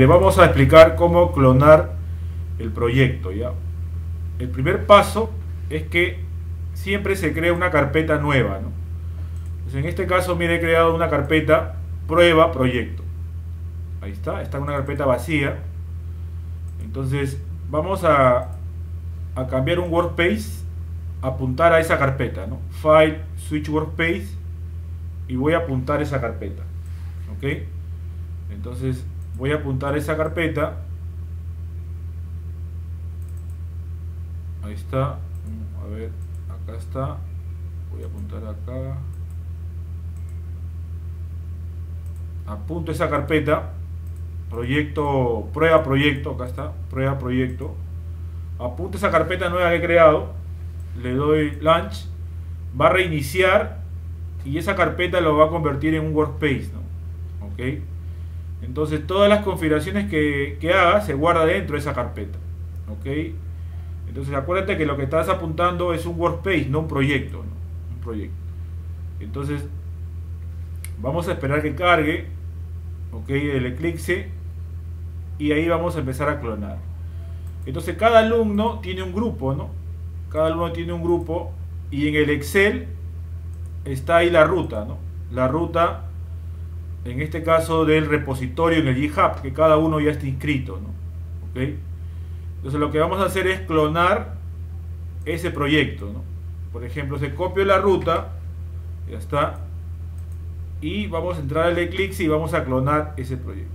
Le vamos a explicar cómo clonar el proyecto, ¿ya? El primer paso es que siempre se crea una carpeta nueva, ¿no? en este caso, mire, he creado una carpeta prueba proyecto. Ahí está, está en una carpeta vacía. Entonces, vamos a, a cambiar un workspace, apuntar a esa carpeta, ¿no? File, switch workspace y voy a apuntar esa carpeta. ¿Ok? Entonces, voy a apuntar esa carpeta. Ahí está. A ver acá está. Voy a apuntar acá. Apunto esa carpeta. Proyecto prueba proyecto. Acá está. Prueba proyecto. Apunto esa carpeta nueva que he creado. Le doy launch. Va a reiniciar y esa carpeta lo va a convertir en un workspace ¿no? ok entonces todas las configuraciones que, haga se guarda dentro de esa carpeta. ¿Ok? Entonces acuérdate que lo que estás apuntando es un workspace, no un proyecto. Un proyecto. Entonces vamos a esperar que cargue ¿ok? el Eclipse y ahí vamos a empezar a clonar. Entonces cada alumno tiene un grupo, ¿no? Cada alumno tiene un grupo y en el Excel está ahí la ruta, ¿no? La ruta en este caso del repositorio en el GitHub, que cada uno ya está inscrito. ¿no? Entonces lo que vamos a hacer es clonar ese proyecto. ¿no? Por ejemplo, se copia la ruta, ya está, y vamos a entrar al Eclipse y vamos a clonar ese proyecto.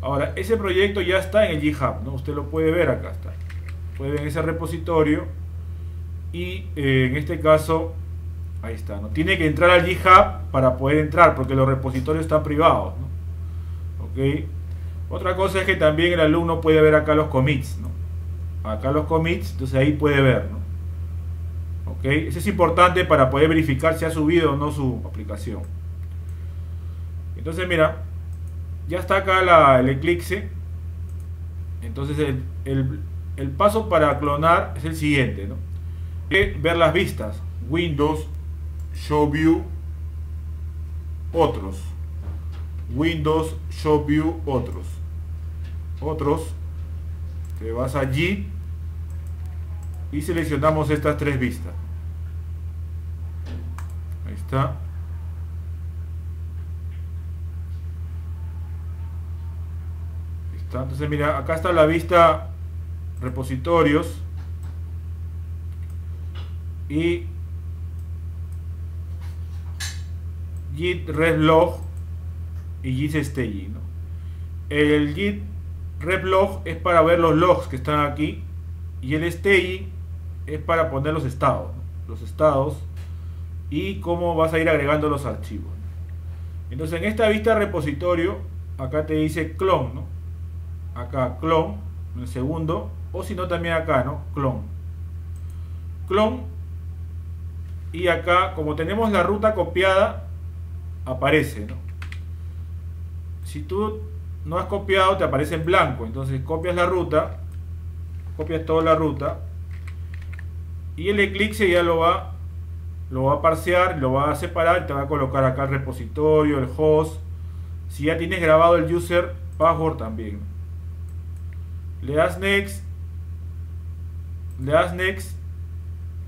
Ahora, ese proyecto ya está en el GitHub, ¿no? Usted lo puede ver acá está. Puede ver ese repositorio y eh, en este caso Ahí está, ¿no? Tiene que entrar al GitHub para poder entrar, porque los repositorios están privados, ¿no? ¿Ok? Otra cosa es que también el alumno puede ver acá los commits, ¿no? Acá los commits, entonces ahí puede ver, ¿no? ¿Ok? Eso es importante para poder verificar si ha subido o no su aplicación. Entonces, mira, ya está acá el Eclipse. Entonces, el, el, el paso para clonar es el siguiente, ¿no? Ver las vistas. Windows, Show View, otros. Windows, Show View, otros. Otros. Te vas allí y seleccionamos estas tres vistas. Ahí está. está. Entonces mira, acá está la vista repositorios y git reblog y git staging. El git reblog es para ver los logs que están aquí y el staging es para poner los estados, los estados y cómo vas a ir agregando los archivos. Entonces en esta vista repositorio, acá te dice clon, ¿no? Acá clon, en el segundo, o si no también acá, ¿no? Clon. Clon. Y acá, como tenemos la ruta copiada, aparece, ¿no? Si tú no has copiado, te aparece en blanco. Entonces copias la ruta, copias toda la ruta y el Eclipse ya lo va lo va a parsear, lo va a separar, te va a colocar acá el repositorio, el host. Si ya tienes grabado el user password también. Le das next, le das next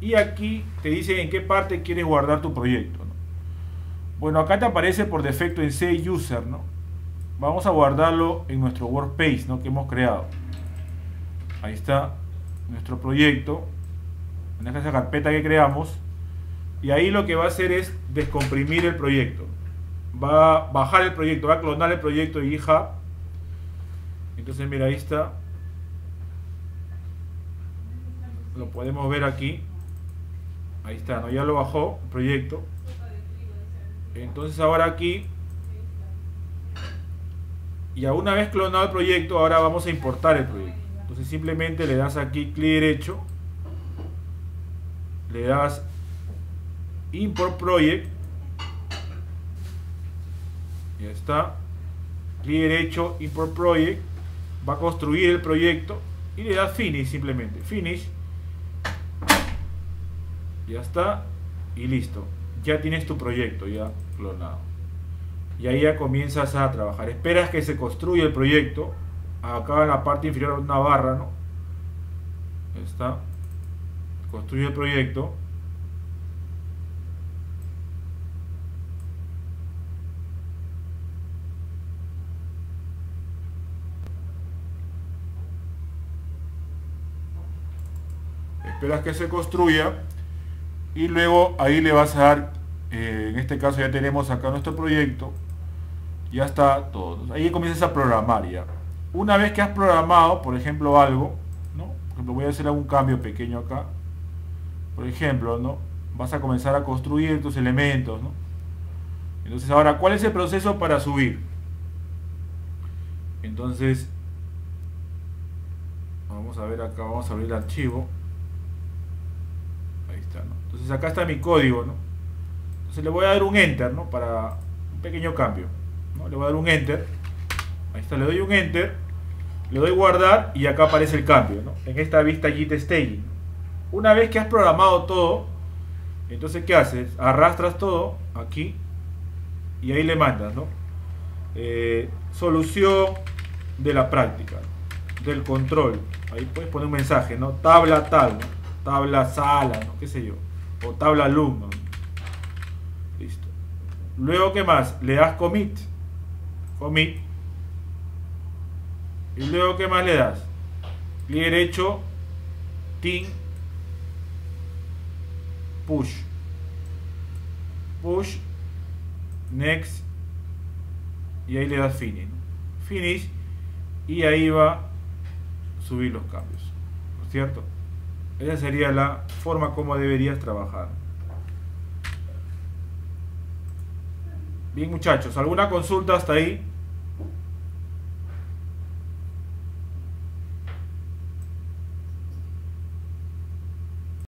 y aquí te dice en qué parte quieres guardar tu proyecto. Bueno, acá te aparece por defecto en Save User, ¿no? Vamos a guardarlo en nuestro workspace, ¿no? Que hemos creado. Ahí está nuestro proyecto, en esa carpeta que creamos. Y ahí lo que va a hacer es descomprimir el proyecto. Va a bajar el proyecto, va a clonar el proyecto de GitHub. Entonces, mira, ahí está. Lo podemos ver aquí. Ahí está, ¿no? Ya lo bajó el proyecto. Entonces ahora aquí, y a una vez clonado el proyecto, ahora vamos a importar el proyecto. Entonces simplemente le das aquí clic derecho, le das Import Project, ya está, clic derecho, Import Project, va a construir el proyecto y le das Finish simplemente, Finish, ya está y listo ya tienes tu proyecto ya clonado. Y ahí ya comienzas a trabajar. Esperas que se construya el proyecto acá en la parte inferior una barra, ¿no? Está. Construye el proyecto. Esperas que se construya y luego ahí le vas a dar, eh, en este caso ya tenemos acá nuestro proyecto, ya está todo. Ahí comienzas a programar ya. Una vez que has programado, por ejemplo, algo, ¿no? Por ejemplo, voy a hacer algún cambio pequeño acá. Por ejemplo, ¿no? Vas a comenzar a construir tus elementos, ¿no? Entonces ahora, ¿cuál es el proceso para subir? Entonces, vamos a ver acá, vamos a abrir el archivo. Entonces acá está mi código, ¿no? Entonces le voy a dar un enter, ¿no? Para un pequeño cambio. ¿no? Le voy a dar un enter Ahí está, le doy un enter, le doy guardar y acá aparece el cambio, ¿no? En esta vista Git Staging. Una vez que has programado todo, entonces ¿qué haces? Arrastras todo aquí y ahí le mandas, ¿no? Eh, solución de la práctica, del control. Ahí puedes poner un mensaje, ¿no? Tabla tal, ¿no? Tabla sala, ¿no? ¿Qué sé yo? O tabla alumno. Listo. Luego, ¿qué más? Le das commit. Commit y luego, ¿qué más le das? Clic derecho, tin, push. Push, next, y ahí le das finish. Finish, y ahí va a subir los cambios. ¿No es cierto? Esa sería la forma como deberías trabajar. Bien muchachos, ¿alguna consulta hasta ahí?